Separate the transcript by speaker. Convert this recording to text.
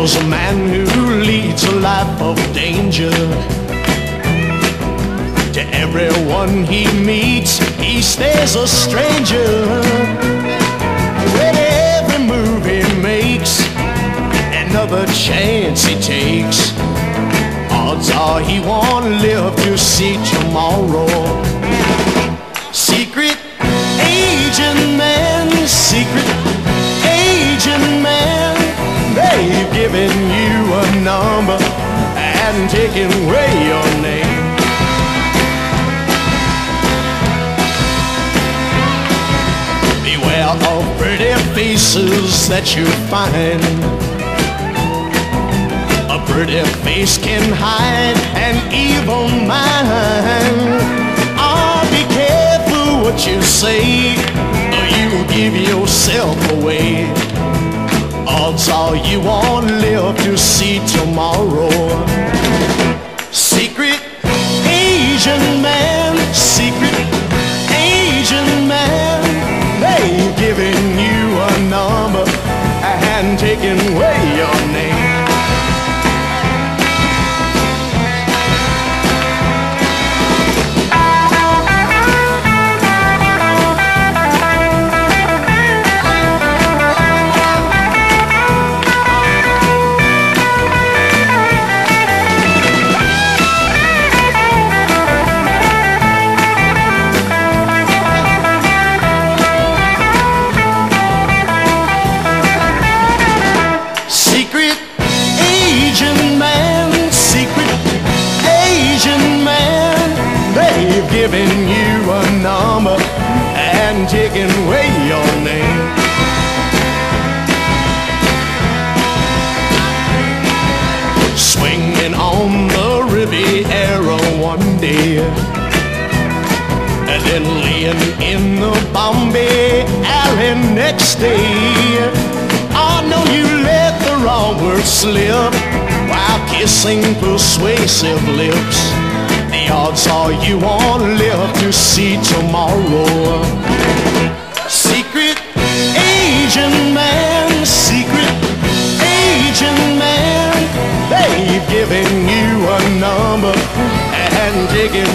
Speaker 1: was a man who leads a life of danger. To everyone he meets, he stays a stranger. With every move he makes, another chance he takes. Odds are he won't live to see tomorrow. Secret number and taken away your name. Beware of pretty faces that you find. A pretty face can hide an evil mind. Oh, be careful what you say, or you give yourself away. Odds are you won't live to tomorrow. They've you a number and taking away your name. Swinging on the Riviera one day, and then laying in the Bombay alley next day. I know you let the wrong word slip while kissing persuasive lips. Odds are you won't live to see tomorrow. Secret agent man, secret agent man, they've given you a number and your